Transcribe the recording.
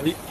Allez.